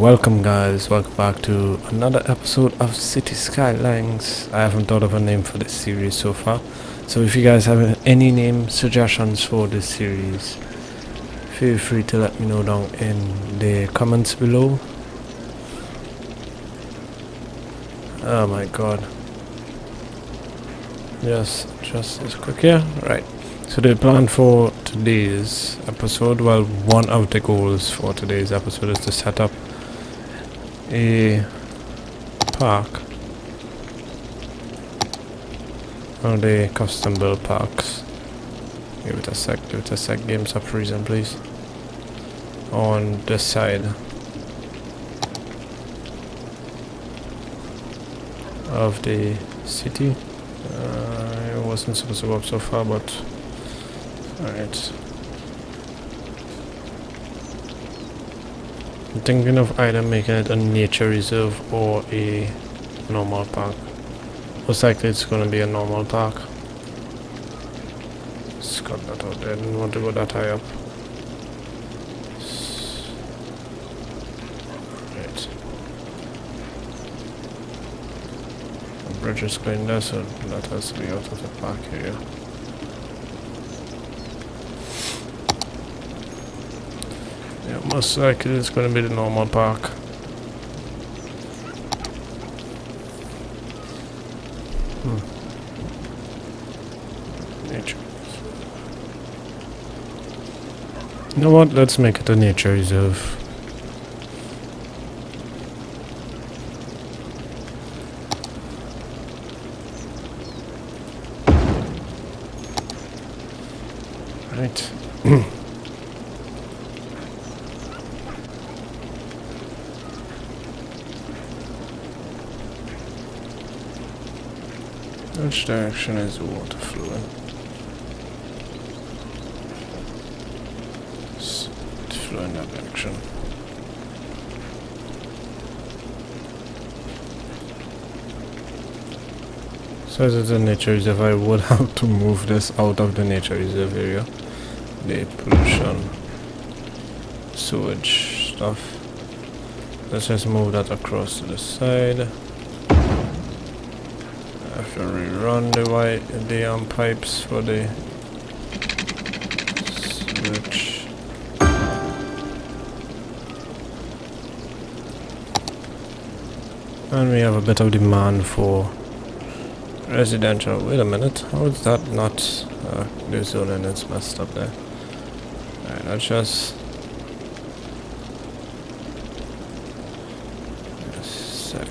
Welcome guys, welcome back to another episode of Cities Skylines. I haven't thought of a name for this series so far. So if you guys have any name suggestions for this series, feel free to let me know down in the comments below. Oh my god. Yes, just as quick here. Right. So the plan for today's episode, well, one of the goals for today's episode is to set up a park. One of the custom built parks. Give it a sec, give it a sec, games up freezing please. On this side of the city. Uh, it wasn't supposed to go up so far, but Alright. I'm thinking of either making it a nature reserve or a normal park. Most likely it's gonna be a normal park. Got that out there, I didn't want to go that high up. Right. The bridge is there, so that has to be out of the park area. Yeah, most likely it's going to be the normal park. Hmm. Nature. You know what? Let's make it a nature reserve. Right. Which direction is the water flowing? It's flowing that direction. So it's a nature reserve, I would have to move this out of the nature reserve area. The pollution, sewage stuff. Let's just move that across to the side have to rerun the white the um, pipes for the switch. And we have a bit of demand for residential. Wait a minute, how is that not uh, the zoning is messed up there? Let's just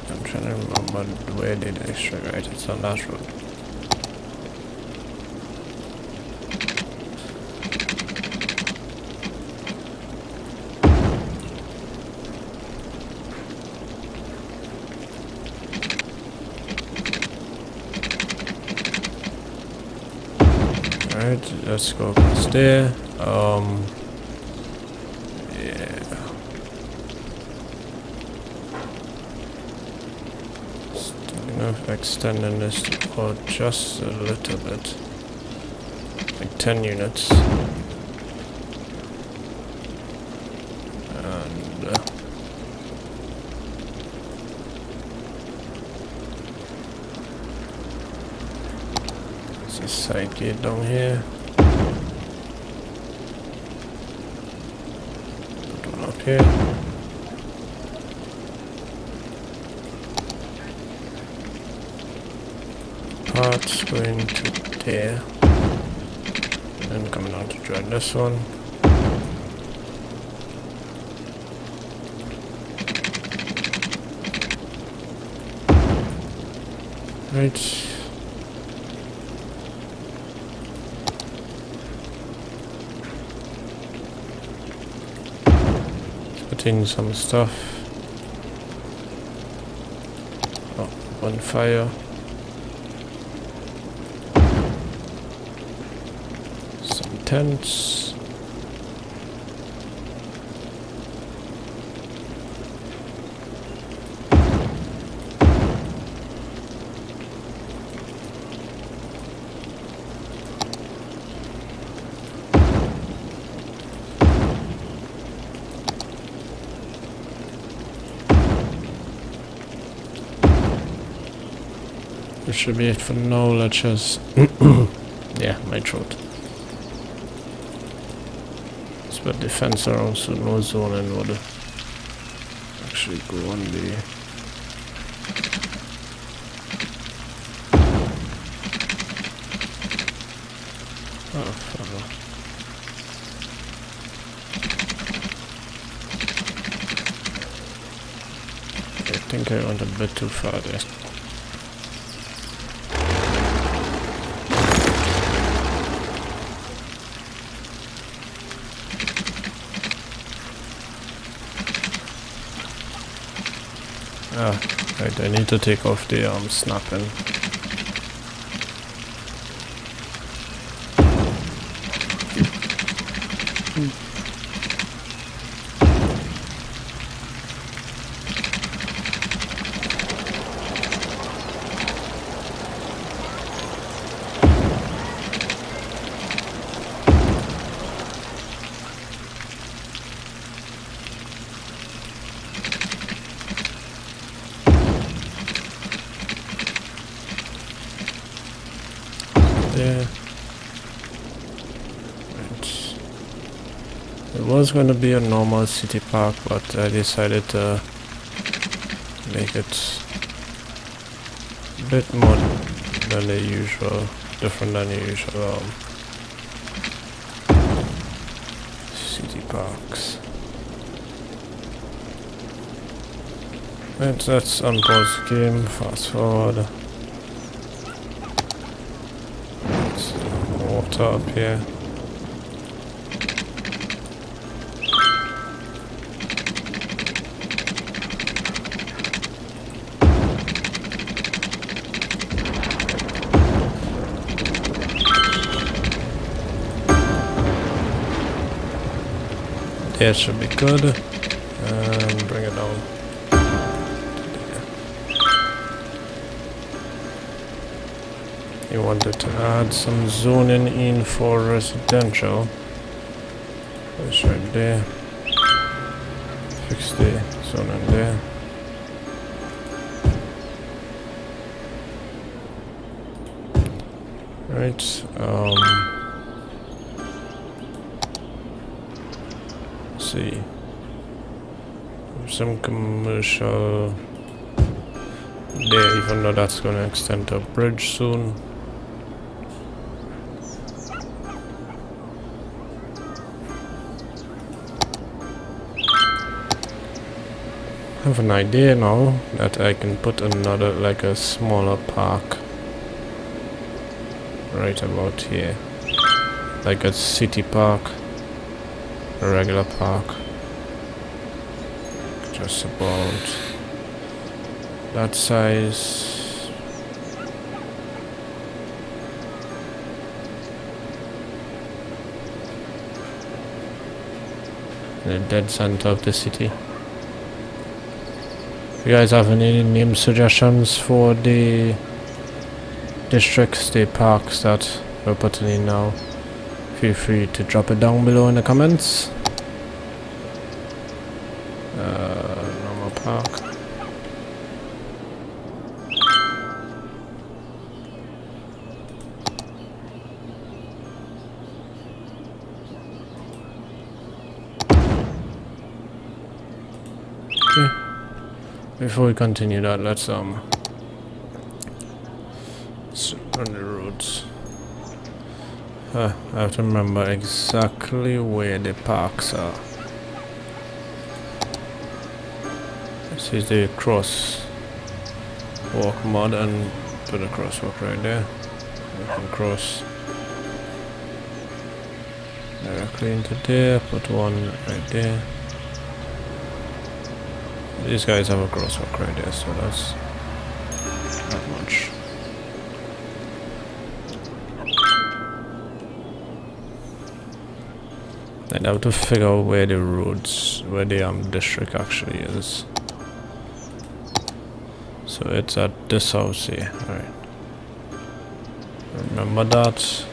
I'm trying to remember where did I extract right, it's on that road. Alright, let's go there. Um of extending this for just a little bit. Like 10 units. And... Uh, there's a side gate down here. Put up here. Parts going to there and coming on to join this one. Right. Putting some stuff. Oh, on fire tents. This should be it for now, let's just... yeah, my throat. But defense are also no zone and would actually go on the Oh. I think I went a bit too far there. Ah, right, I need to take off the um, snapping. there. Right. It was going to be a normal city park, but I decided to make it a bit more than the usual, different than the usual um, city parks. Right, let's unpause the game, fast forward. water up here. There should be good. And bring it down. You wanted to add some zoning in for residential. That's right there. Fix the zoning there. Right, um... see. Some commercial there, even though that's gonna extend a bridge soon. I have an idea now that I can put another, like a smaller park right about here. Like a city park, a regular park. Just about that size. The dead center of the city you guys have any name suggestions for the districts, the parks that we're putting in now, feel free to drop it down below in the comments. Uh, normal park. Before we continue that, let's um run the roads. I have to remember exactly where the parks are. This is the cross walk mod and put a crosswalk right there. We can cross directly into there, put one right there. These guys have a crosswalk right there, so that's I'd have to figure out where the roads, where the um, district actually is. So it's at this house here, alright. Remember that. So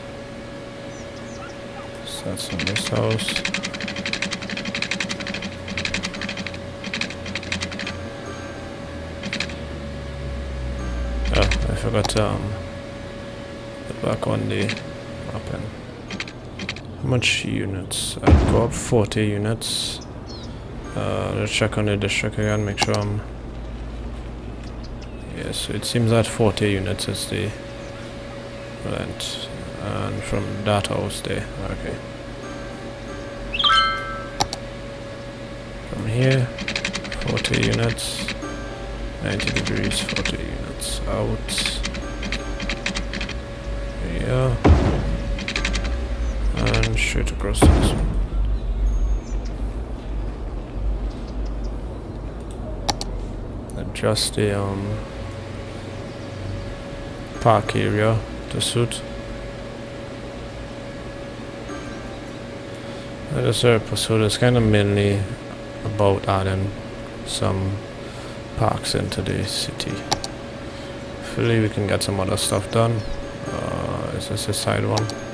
that's in this house. Oh, I forgot to um, put back on the weapon. Much units? I'd go up 40 units. Uh, let's check on the district again, make sure I'm... Yes, it seems that 40 units is the length. And from that house there, okay. From here, 40 units. 90 degrees, 40 units out. Yeah. And straight across this. Adjust the um, park area to suit. The third pursuit is kind of mainly about adding some parks into the city. Hopefully we can get some other stuff done. Uh, is this a side one?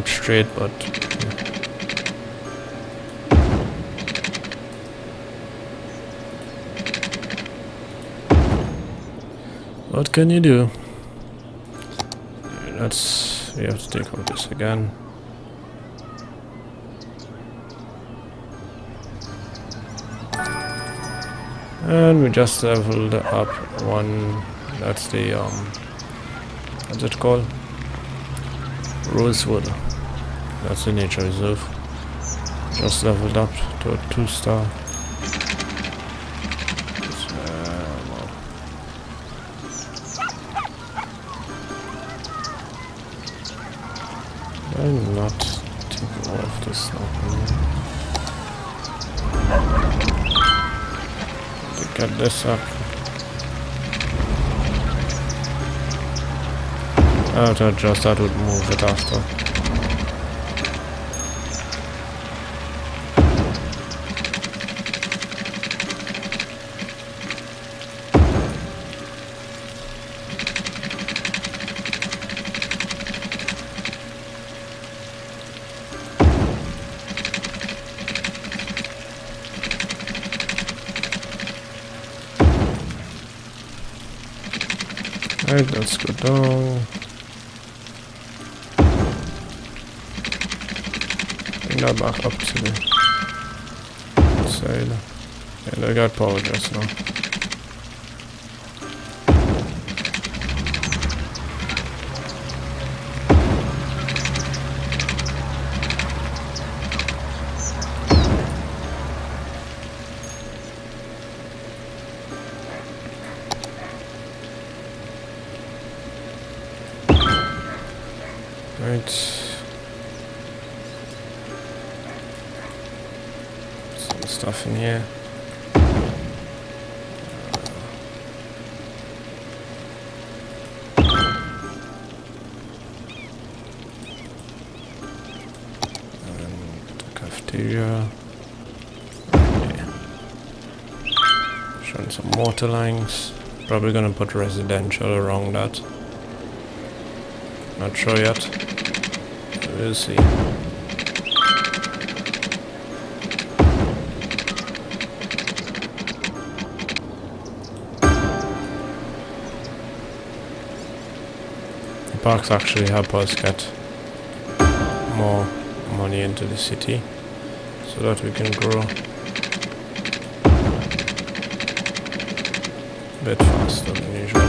Not straight, but What can you do? Let's... We have to take out this again. And we just leveled up one... That's the, um... What's it called? Rosewood. That's the nature reserve. Just leveled up to a two star. I'm not take all of this now. To get this up. I have to adjust that would move it after. Alright, let's go down. Bring that back up to the side. And I got power just now. Cafeteria. Okay. Showing some water lines. Probably gonna put residential around that. Not sure yet. We'll see. The parks actually help us get more money into the city so that we can grow a bit faster than usual.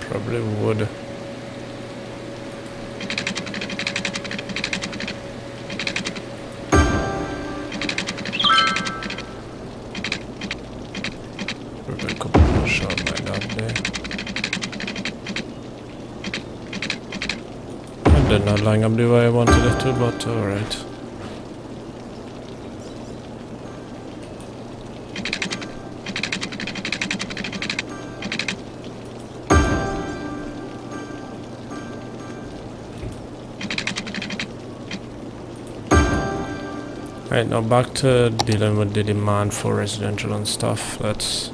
Probably would. Line up the way I wanted it to, but alright. Right, now back to dealing with the demand for residential and stuff. Let's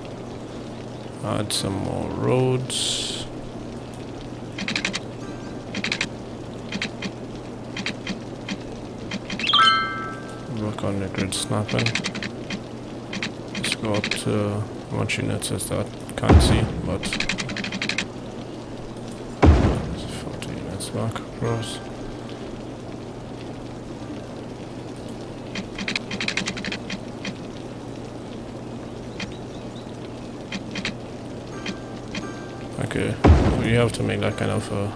add some more roads. On the grid snapping. Let's go up to how much eh, units that? Can't see, but 40 units back across. Okay, we have to make that kind of uh,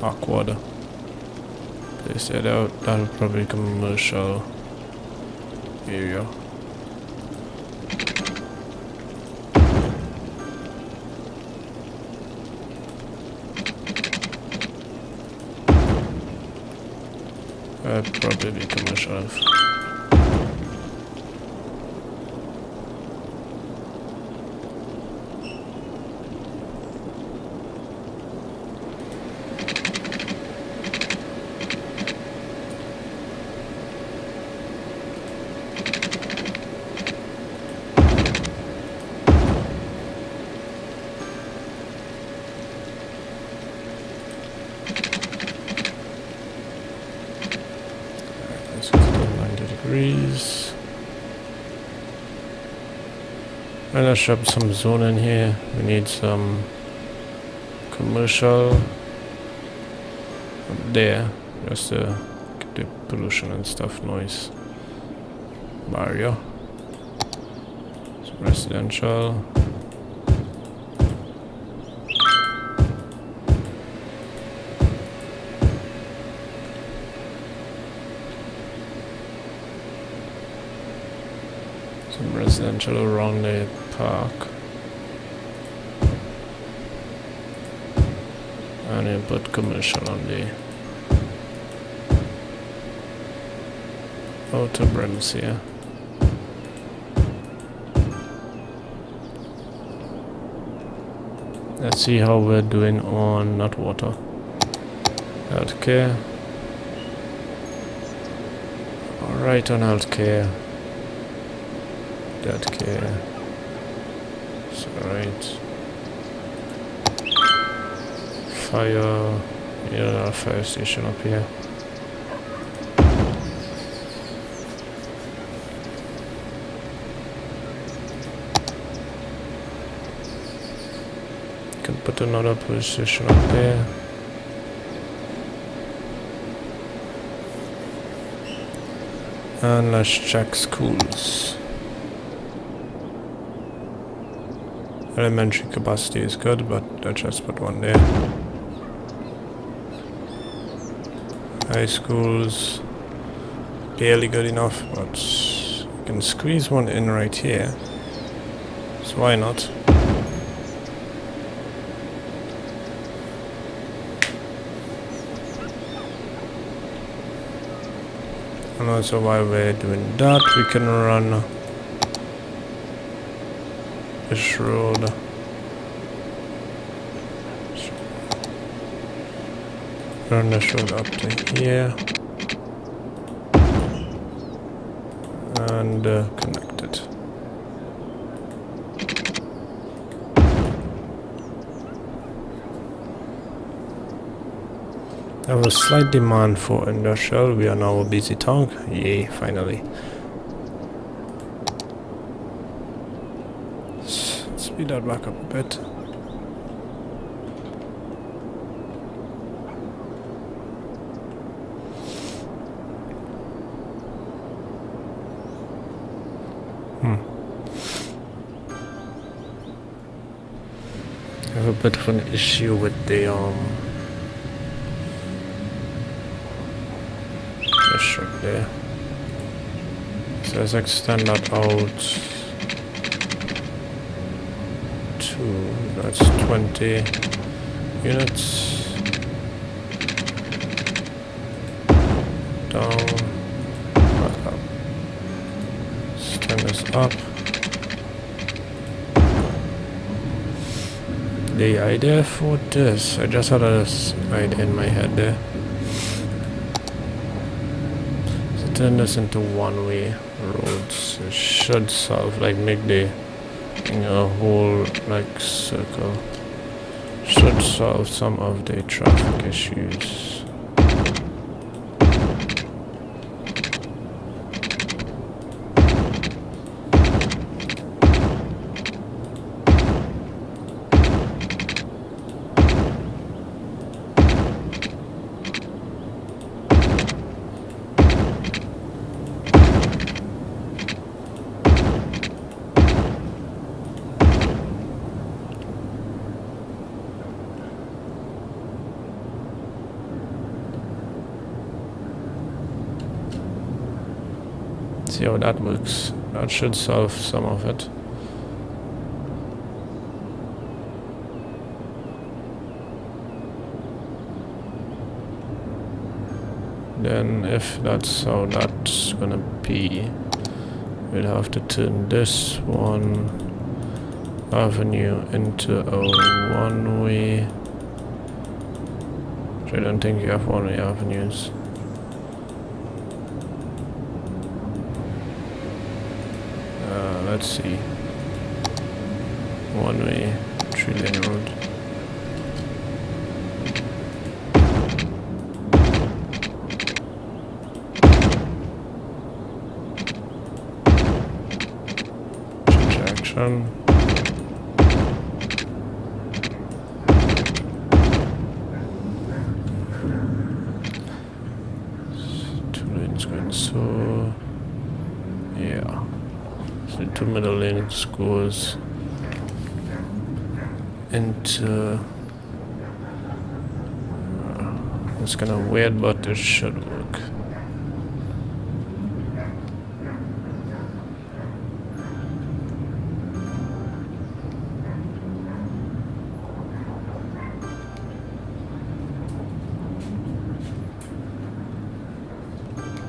a aqua. They said that that'll probably commercial area. Uh, probably be commercial. Let's get to 90 degrees. Shove some zone in here. We need some commercial up there, just to get the pollution and stuff, noise barrier. Some residential. Some residential around the park. And then put commercial on the outer brims here. Let's see how we're doing on not water. Healthcare. Alright on healthcare. Healthcare. It's alright. Fire. Yeah, fire station up here. Can put another police station up there. And let's check schools. Elementary capacity is good, but let's just put one there. High schools, barely good enough, but you can squeeze one in right here. So why not? And also while we're doing that, we can run this road. This road up to here. And uh, connect it. There was slight demand for industrial. We are now a busy town. Yay, finally. Speed that back up a bit. Hmm. I have a bit of an issue with the um district there. So let's extend that out to that's 20 units. Down, back up. Extend this up. The idea for this, I just had a idea in my head there. So turn this into one-way roads. It should solve, like, make the you know, whole, like, circle. Should solve some of the traffic issues. see how that works. That should solve some of it. Then if that's how that's gonna be, we'll have to turn this one avenue into a one-way. I don't think you have one-way avenues. Let's see. One way, three lane road. Action. Two lanes going so yeah middle lanes goes and uh, it's kind of weird but it should work.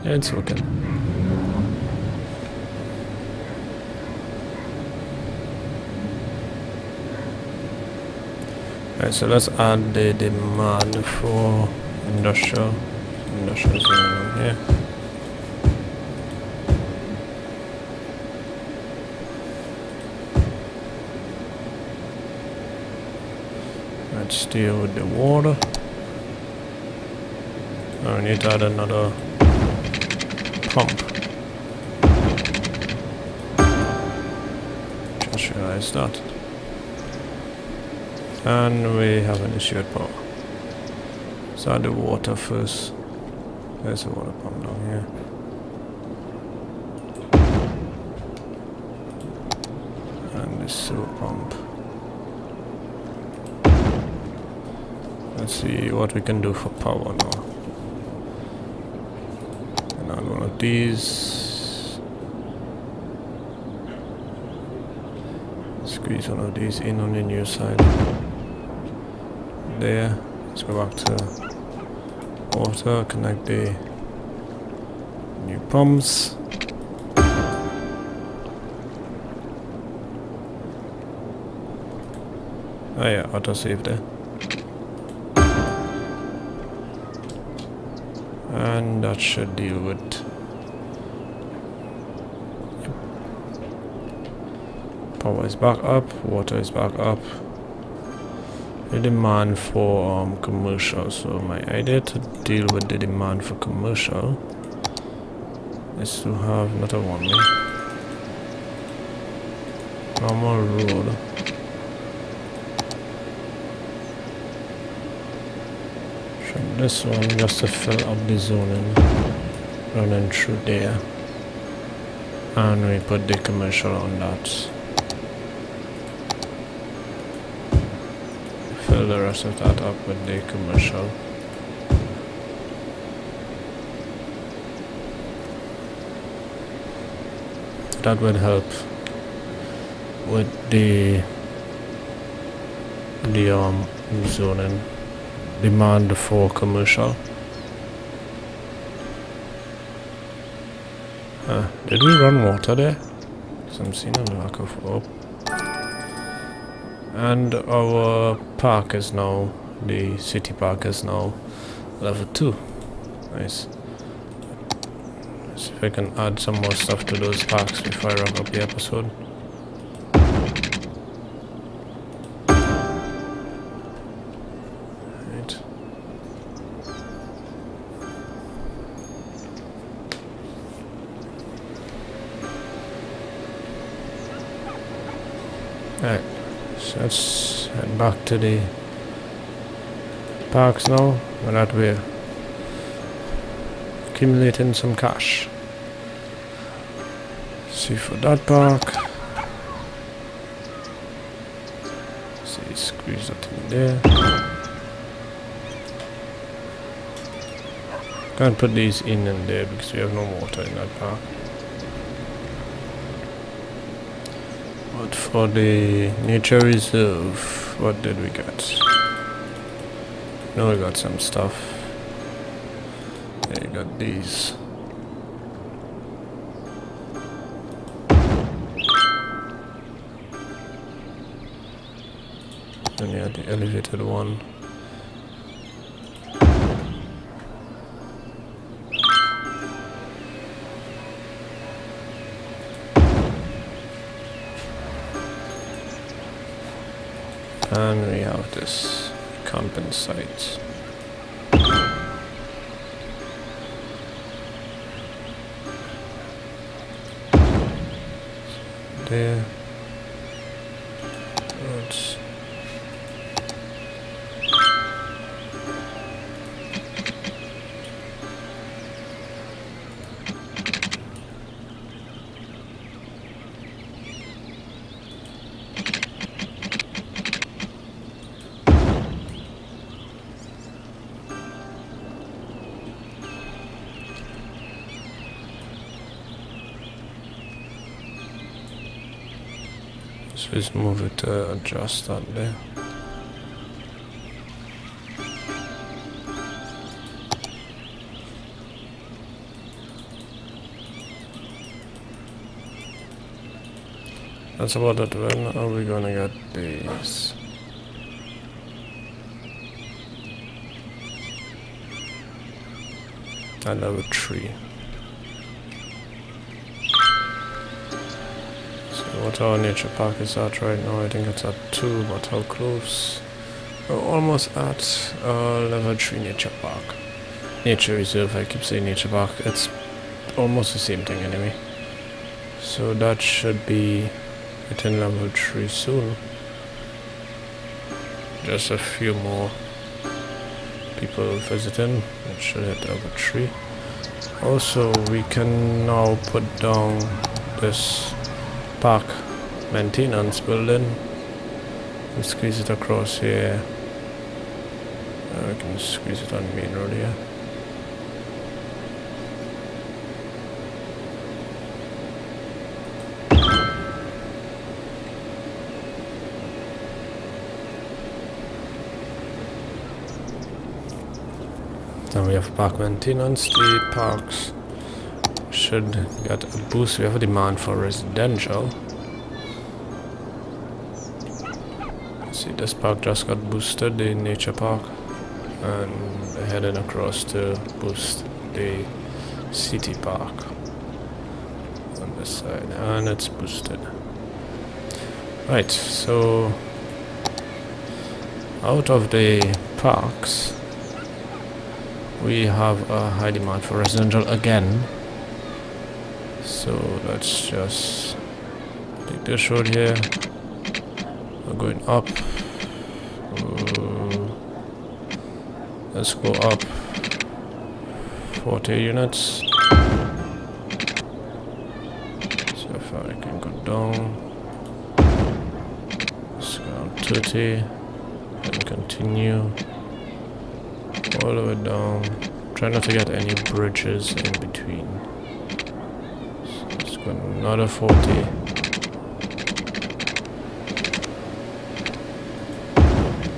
Yeah, it's working. Okay, so let's add the demand for industrial industrial zone here. Let's deal with the water. I we need to add another pump. Just realized that. And we have an issue at power. So the water first. There's a water pump down here. And the sewer pump. Let's see what we can do for power now. And add one of these. Squeeze one of these in on the new side there. Let's go back to water, connect the new pumps. Oh yeah, auto save there. And that should deal with Power is back up, water is back up the demand for um, commercial. So my idea to deal with the demand for commercial is to have another one way normal road. From this one just to fill up the zoning running through there. And we put the commercial on that. Fill the rest of that up with the commercial. That would help with the the um zoning demand for commercial. Uh, did we run water there? Because I'm seeing a lack of oh and our park is now the city park is now level 2 nice let's see if I can add some more stuff to those parks before I wrap up the episode. To the parks now. We're way accumulating some cash. See for that park. See, squeeze that in there. Can't put these in and there because we have no water in that park. But for the nature reserve, what did we get? No, we got some stuff. You got these. And yeah, the elevated one. This compensate. There. Just move it to adjust that there. That's about it. When are we gonna get these? At level 3. So what our nature park is at right now? I think it's at 2, but how close? We're almost at uh, level 3 nature park. Nature reserve, I keep saying nature park. It's almost the same thing anyway. So that should be hitting level 3 soon. Just a few more people visiting. It should hit level 3. Also, we can now put down this park maintenance building and squeeze it across here. Uh, we can squeeze it on main road here. Then we have park maintenance. The parks should get a boost. We have a demand for residential. See, this park just got boosted, the nature park. And heading across to boost the city park on this side. And it's boosted. Right, so out of the parks, we have a high demand for residential again. So let's just take this road here. We're going up. Let's go up 40 units. So if I can go down. Go down 30 and continue all the way down. Try not to get any bridges in between. Go another 40.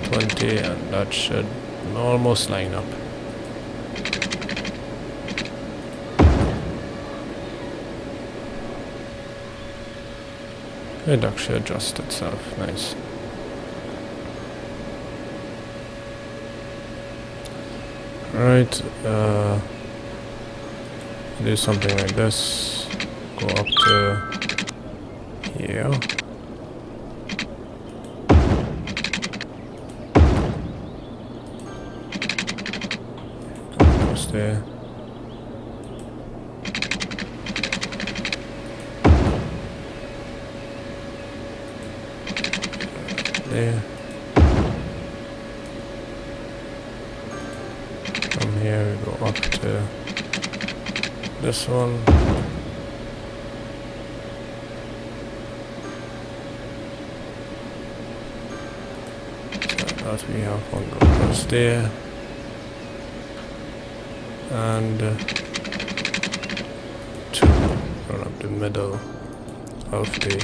Twenty, and that should almost line up. It actually adjusts itself. Nice. Right, uh, do something like this. Go up to here. There. There. From here we go up to this one. We have one go across there. And uh, two run up the middle of the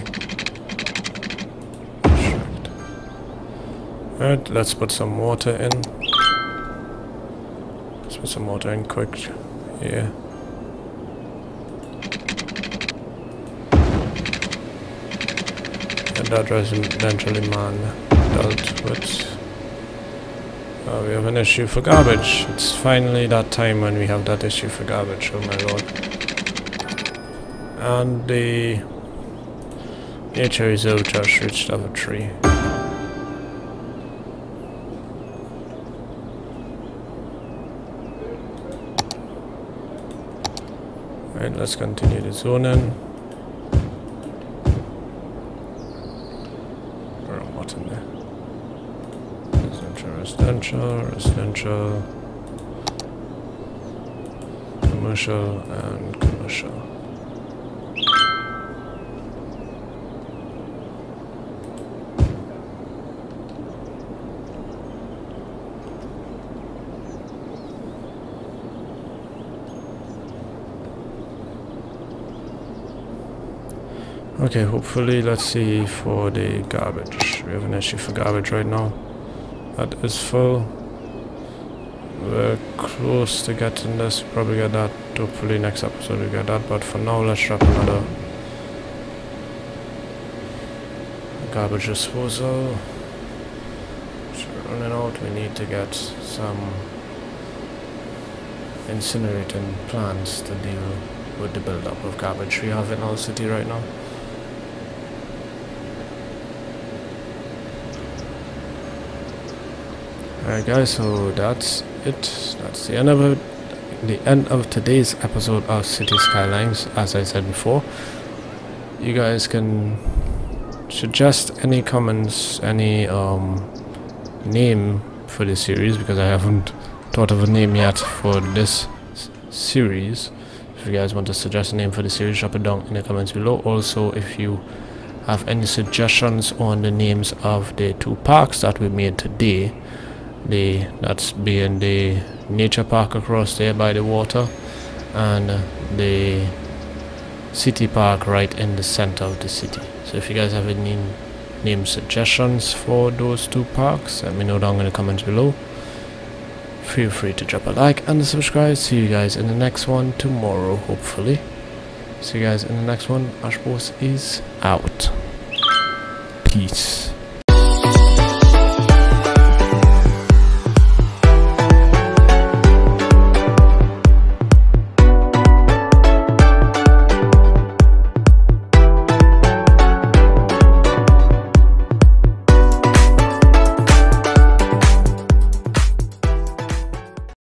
tract. Alright, let's put some water in. Let's put some water in quick here. And that residentially man dealt with. Uh, we have an issue for garbage. It's finally that time when we have that issue for garbage, oh my lord. And the nature reserve just reached level 3. Right, let's continue the zoning. Residential, commercial, and commercial. Okay, hopefully, let's see for the garbage. We have an issue for garbage right now. That is full. We're close to getting this. Probably get that. Hopefully, next episode we get that. But for now, let's drop another garbage disposal. We're running out. We need to get some incinerating plants to deal with the buildup of garbage we have in our city right now. Alright guys, so that's it. That's the end of it. The end of today's episode of Cities Skylines, as I said before. You guys can suggest any comments, any um, name for this series because I haven't thought of a name yet for this series. If you guys want to suggest a name for the series, drop it down in the comments below. Also, if you have any suggestions on the names of the two parks that we made today, the that's being the nature park across there by the water and uh, the city park right in the center of the city. So if you guys have any name suggestions for those two parks let me know down in the comments below. Feel free to drop a like and subscribe. See you guys in the next one tomorrow hopefully. See you guys in the next one. Ashboss is out. Peace